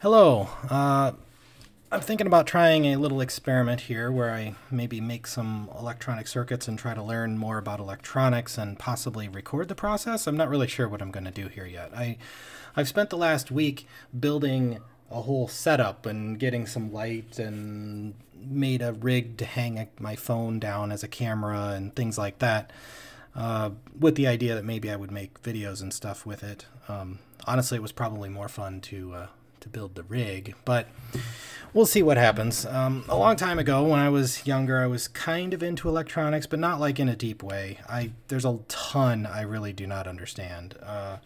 Hello. Uh, I'm thinking about trying a little experiment here where I maybe make some electronic circuits and try to learn more about electronics and possibly record the process. I'm not really sure what I'm going to do here yet. I, I've spent the last week building a whole setup and getting some light and made a rig to hang my phone down as a camera and things like that. Uh, with the idea that maybe I would make videos and stuff with it. Um, honestly, it was probably more fun to uh, to build the rig, but we'll see what happens. Um, a long time ago, when I was younger, I was kind of into electronics, but not like in a deep way. I there's a ton I really do not understand. Uh,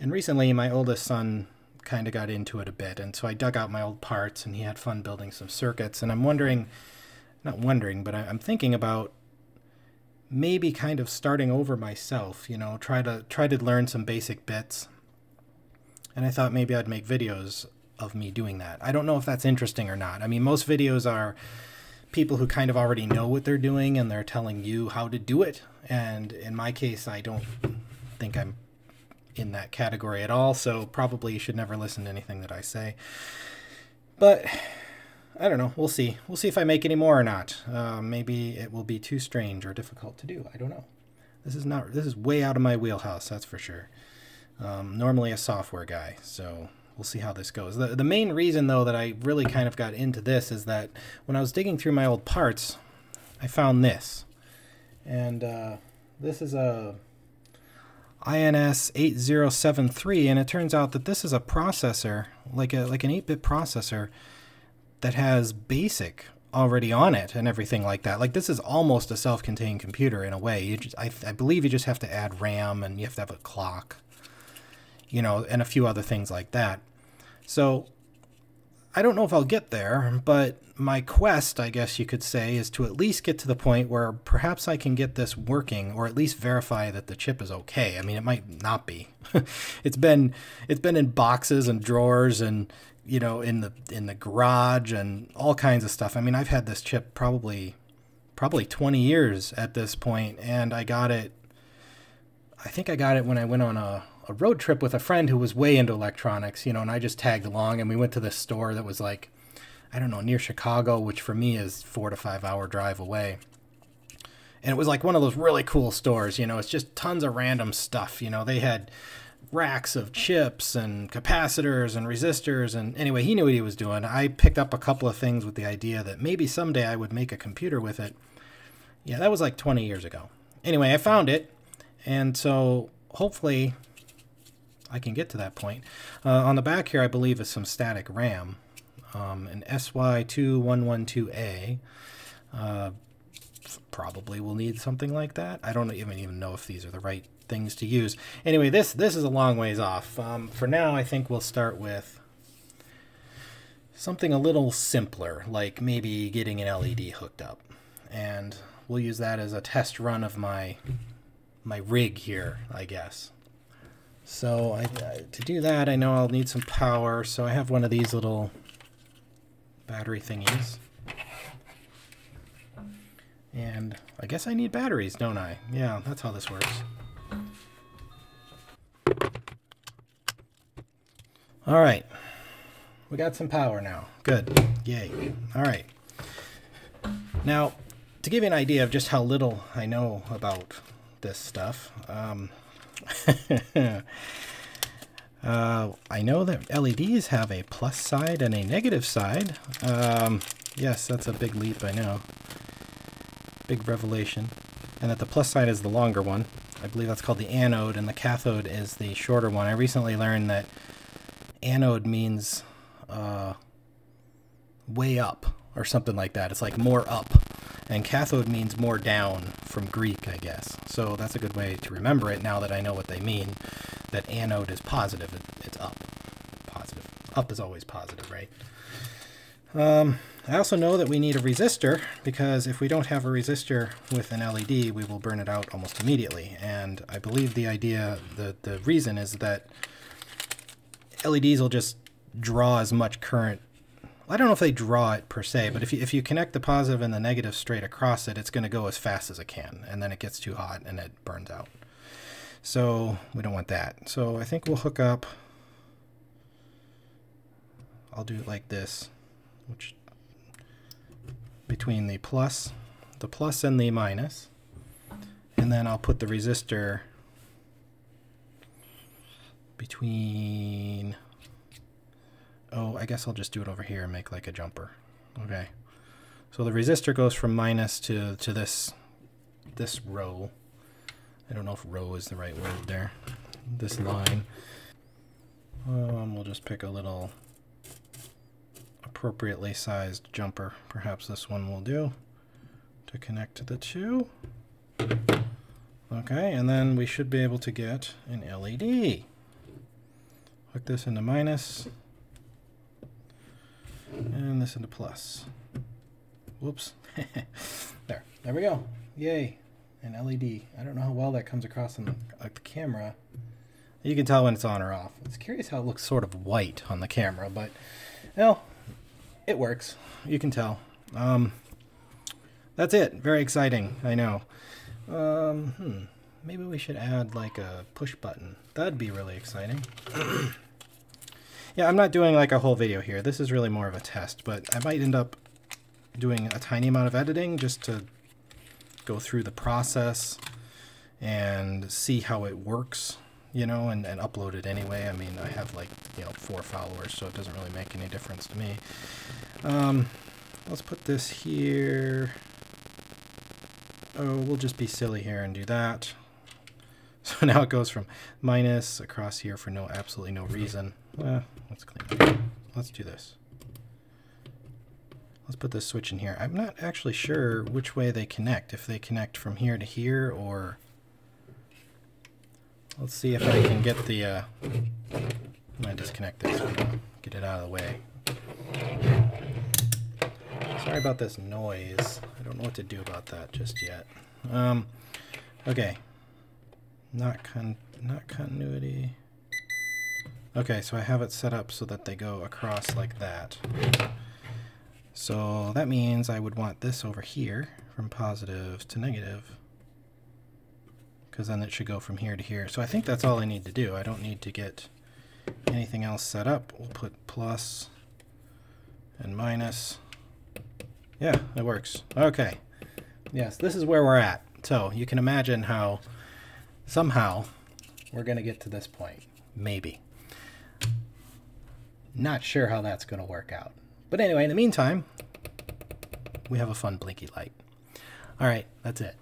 and recently, my oldest son kind of got into it a bit, and so I dug out my old parts, and he had fun building some circuits. And I'm wondering, not wondering, but I'm thinking about maybe kind of starting over myself. You know, try to try to learn some basic bits and I thought maybe I'd make videos of me doing that. I don't know if that's interesting or not. I mean, most videos are people who kind of already know what they're doing and they're telling you how to do it. And in my case, I don't think I'm in that category at all, so probably you should never listen to anything that I say. But I don't know. We'll see. We'll see if I make any more or not. Uh, maybe it will be too strange or difficult to do. I don't know. This is not. This is way out of my wheelhouse. That's for sure. Um, normally a software guy, so we'll see how this goes. The, the main reason, though, that I really kind of got into this is that when I was digging through my old parts, I found this. And uh, this is a INS 8073, and it turns out that this is a processor, like a like an 8-bit processor, that has BASIC already on it and everything like that. Like this is almost a self-contained computer in a way. Just, I, I believe you just have to add RAM and you have to have a clock you know, and a few other things like that. So I don't know if I'll get there, but my quest, I guess you could say, is to at least get to the point where perhaps I can get this working or at least verify that the chip is okay. I mean, it might not be. it's been it's been in boxes and drawers and you know, in the in the garage and all kinds of stuff. I mean, I've had this chip probably probably 20 years at this point and I got it I think I got it when I went on a a road trip with a friend who was way into electronics, you know, and I just tagged along and we went to this store that was like, I don't know, near Chicago, which for me is four to five hour drive away. And it was like one of those really cool stores, you know, it's just tons of random stuff. You know, they had racks of chips and capacitors and resistors. And anyway, he knew what he was doing. I picked up a couple of things with the idea that maybe someday I would make a computer with it. Yeah, that was like 20 years ago. Anyway, I found it. And so hopefully I can get to that point. Uh, on the back here, I believe, is some static RAM, um, an SY2112A. Uh, probably will need something like that. I don't even even know if these are the right things to use. Anyway, this this is a long ways off. Um, for now, I think we'll start with something a little simpler, like maybe getting an LED hooked up, and we'll use that as a test run of my my rig here, I guess. So I, to do that, I know I'll need some power. So I have one of these little battery thingies. And I guess I need batteries, don't I? Yeah, that's how this works. All right. We got some power now. Good. Yay. All right. Now, to give you an idea of just how little I know about this stuff, um, uh, I know that LEDs have a plus side and a negative side. Um, yes, that's a big leap, I know. Big revelation. And that the plus side is the longer one. I believe that's called the anode, and the cathode is the shorter one. I recently learned that anode means uh, way up, or something like that. It's like more up. And cathode means more down from Greek, I guess. So that's a good way to remember it now that I know what they mean. That anode is positive, it's up. Positive. Up is always positive, right? Um, I also know that we need a resistor because if we don't have a resistor with an LED, we will burn it out almost immediately. And I believe the idea, the, the reason is that LEDs will just draw as much current I don't know if they draw it per se, but if you, if you connect the positive and the negative straight across it, it's going to go as fast as it can, and then it gets too hot and it burns out. So we don't want that. So I think we'll hook up I'll do it like this, which between the plus, the plus and the minus, and then I'll put the resistor between, oh, I guess I'll just do it over here and make like a jumper. Okay. So the resistor goes from minus to, to this, this row. I don't know if row is the right word there. This line. Um, we'll just pick a little appropriately sized jumper. Perhaps this one will do to connect to the two. Okay, and then we should be able to get an LED. Hook this into minus, and this into plus. Whoops. there, there we go. Yay, an LED. I don't know how well that comes across on the, like the camera. You can tell when it's on or off. It's curious how it looks sort of white on the camera, but, well, it works. You can tell. Um, that's it. Very exciting. I know. Um, hmm. Maybe we should add like a push button. That'd be really exciting. yeah, I'm not doing like a whole video here. This is really more of a test, but I might end up doing a tiny amount of editing just to go through the process and see how it works, you know, and, and upload it anyway. I mean, I have like, you know, four followers, so it doesn't really make any difference to me. Um, let's put this here. Oh, we'll just be silly here and do that. So now it goes from minus across here for no absolutely no reason. Let's clean Let's do this. Let's put this switch in here. I'm not actually sure which way they connect. If they connect from here to here or... Let's see if I can get the... Uh, I might disconnect this. Get it out of the way. Sorry about this noise. I don't know what to do about that just yet. Um, okay. Not con not continuity. Okay, so I have it set up so that they go across like that. So that means I would want this over here from positive to negative because then it should go from here to here. So I think that's all I need to do. I don't need to get anything else set up. We'll put plus and minus yeah, it works. Okay. Yes, this is where we're at. So you can imagine how somehow we're going to get to this point. Maybe. Not sure how that's going to work out. But anyway, in the meantime, we have a fun blinky light. All right, that's it.